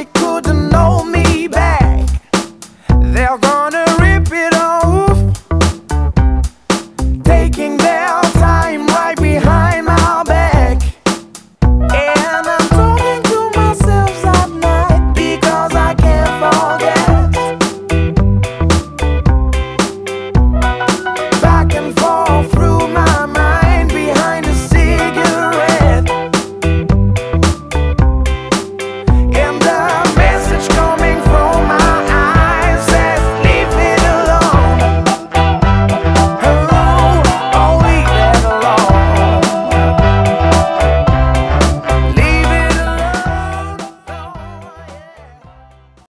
they couldn't hold me back. They're gonna